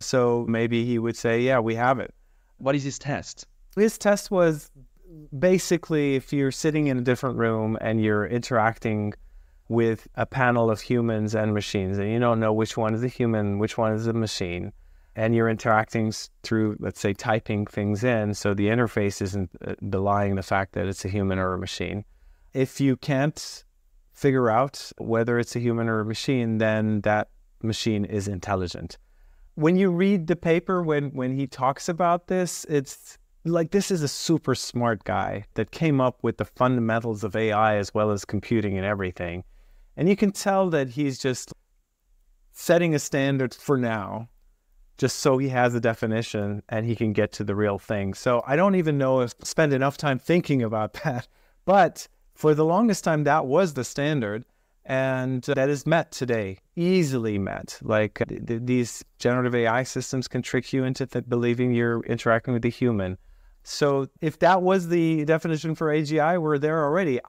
So maybe he would say, yeah, we have it. What is his test? His test was basically if you're sitting in a different room and you're interacting with a panel of humans and machines, and you don't know which one is a human, which one is a machine, and you're interacting through, let's say, typing things in, so the interface isn't uh, belying the fact that it's a human or a machine. If you can't figure out whether it's a human or a machine, then that machine is intelligent. When you read the paper, when when he talks about this, it's like this is a super smart guy that came up with the fundamentals of AI as well as computing and everything. And you can tell that he's just setting a standard for now, just so he has a definition and he can get to the real thing. So I don't even know if spend enough time thinking about that. But for the longest time, that was the standard. And uh, that is met today, easily met. Like th- these generative AI systems can trick you into th- believing you're interacting with a human. So if that was the definition for AGI, we're there already.